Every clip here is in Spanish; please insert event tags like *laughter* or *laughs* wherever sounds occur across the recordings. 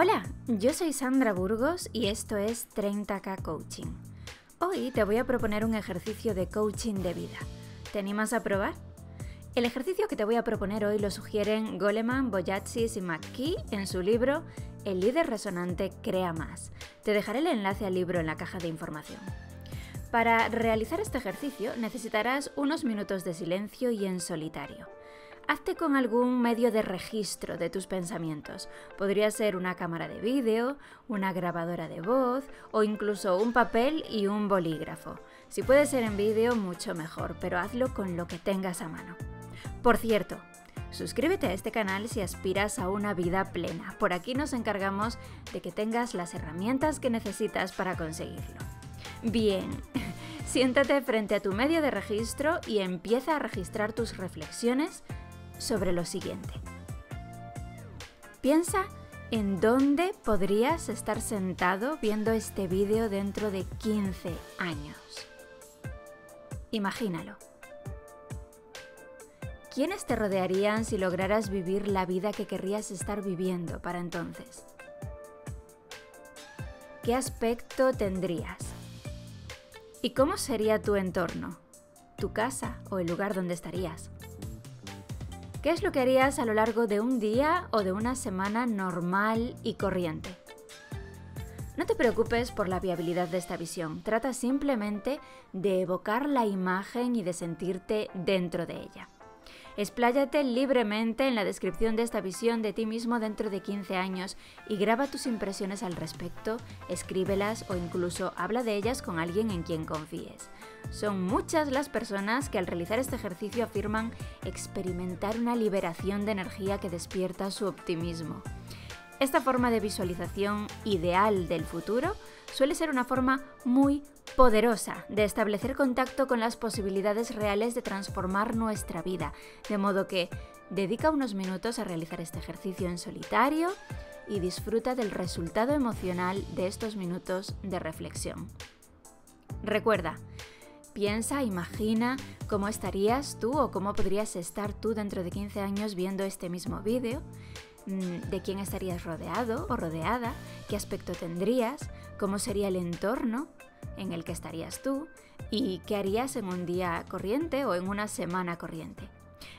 Hola, yo soy Sandra Burgos y esto es 30K Coaching. Hoy te voy a proponer un ejercicio de coaching de vida. ¿Te animas a probar? El ejercicio que te voy a proponer hoy lo sugieren Goleman, Boyatsis y McKee en su libro El líder resonante crea más. Te dejaré el enlace al libro en la caja de información. Para realizar este ejercicio necesitarás unos minutos de silencio y en solitario. Hazte con algún medio de registro de tus pensamientos. Podría ser una cámara de vídeo, una grabadora de voz o incluso un papel y un bolígrafo. Si puede ser en vídeo, mucho mejor, pero hazlo con lo que tengas a mano. Por cierto, suscríbete a este canal si aspiras a una vida plena. Por aquí nos encargamos de que tengas las herramientas que necesitas para conseguirlo. Bien, *laughs* siéntate frente a tu medio de registro y empieza a registrar tus reflexiones sobre lo siguiente. Piensa en dónde podrías estar sentado viendo este vídeo dentro de 15 años. Imagínalo. ¿Quiénes te rodearían si lograras vivir la vida que querrías estar viviendo para entonces? ¿Qué aspecto tendrías? ¿Y cómo sería tu entorno? ¿Tu casa o el lugar donde estarías? ¿Qué es lo que harías a lo largo de un día o de una semana normal y corriente? No te preocupes por la viabilidad de esta visión, trata simplemente de evocar la imagen y de sentirte dentro de ella. Expláyate libremente en la descripción de esta visión de ti mismo dentro de 15 años y graba tus impresiones al respecto, escríbelas o incluso habla de ellas con alguien en quien confíes. Son muchas las personas que al realizar este ejercicio afirman experimentar una liberación de energía que despierta su optimismo. Esta forma de visualización ideal del futuro suele ser una forma muy poderosa de establecer contacto con las posibilidades reales de transformar nuestra vida, de modo que dedica unos minutos a realizar este ejercicio en solitario y disfruta del resultado emocional de estos minutos de reflexión. Recuerda, piensa, imagina cómo estarías tú o cómo podrías estar tú dentro de 15 años viendo este mismo vídeo de quién estarías rodeado o rodeada, qué aspecto tendrías, cómo sería el entorno en el que estarías tú y qué harías en un día corriente o en una semana corriente.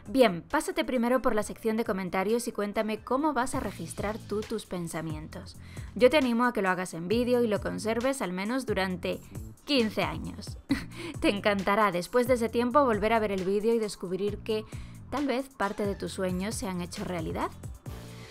Bien, pásate primero por la sección de comentarios y cuéntame cómo vas a registrar tú tus pensamientos. Yo te animo a que lo hagas en vídeo y lo conserves al menos durante 15 años. *laughs* te encantará después de ese tiempo volver a ver el vídeo y descubrir que tal vez parte de tus sueños se han hecho realidad.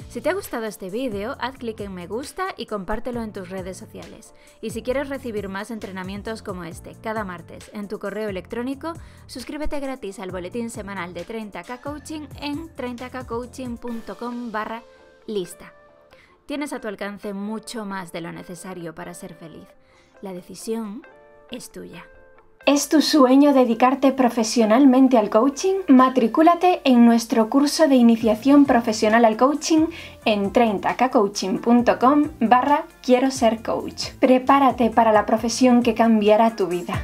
Si te ha gustado este vídeo, haz clic en me gusta y compártelo en tus redes sociales. Y si quieres recibir más entrenamientos como este cada martes en tu correo electrónico, suscríbete gratis al boletín semanal de 30K Coaching en 30kcoaching.com barra lista. Tienes a tu alcance mucho más de lo necesario para ser feliz. La decisión es tuya. ¿Es tu sueño dedicarte profesionalmente al coaching? Matricúlate en nuestro curso de iniciación profesional al coaching en 30kcoaching.com barra quiero ser coach. Prepárate para la profesión que cambiará tu vida.